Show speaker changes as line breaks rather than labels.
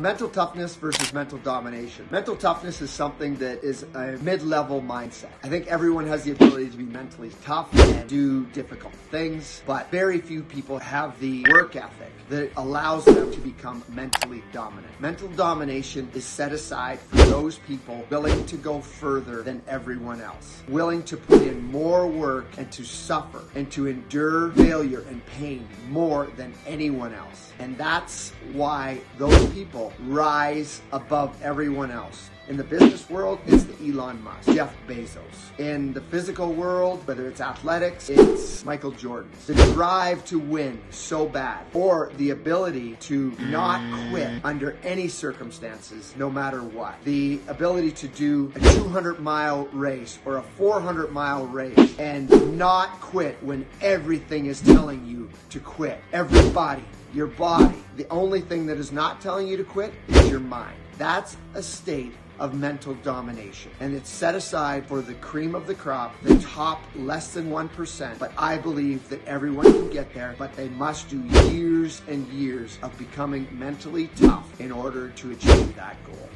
mental toughness versus mental domination. Mental toughness is something that is a mid-level mindset. I think everyone has the ability to be mentally tough and do difficult things, but very few people have the work ethic that allows them to become mentally dominant. Mental domination is set aside for those people willing to go further than everyone else, willing to put in more work and to suffer and to endure failure and pain more than anyone else. And that's why those people rise above everyone else. In the business world, it's the Elon Musk, Jeff Bezos. In the physical world, whether it's athletics, it's Michael Jordan. The drive to win so bad, or the ability to not quit under any circumstances, no matter what. The ability to do a 200 mile race or a 400 mile race and not quit when everything is telling you to quit. Everybody, your body, the only thing that is not telling you to quit is your mind. That's a state of mental domination. And it's set aside for the cream of the crop, the top less than 1%. But I believe that everyone can get there, but they must do years and years of becoming mentally tough in order to achieve that goal.